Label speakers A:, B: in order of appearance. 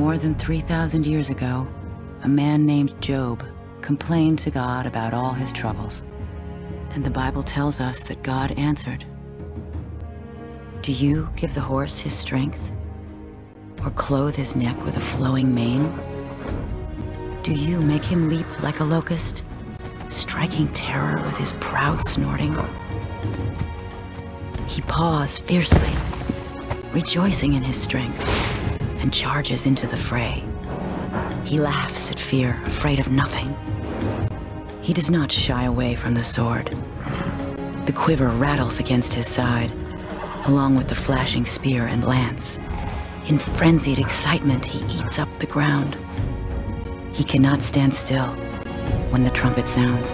A: More than 3,000 years ago, a man named Job complained to God about all his troubles. And the Bible tells us that God answered. Do you give the horse his strength? Or clothe his neck with a flowing mane? Do you make him leap like a locust, striking terror with his proud snorting? He paws fiercely, rejoicing in his strength, and charges into the fray. He laughs at fear, afraid of nothing. He does not shy away from the sword. The quiver rattles against his side, along with the flashing spear and lance. In frenzied excitement, he eats up the ground. He cannot stand still when the trumpet sounds.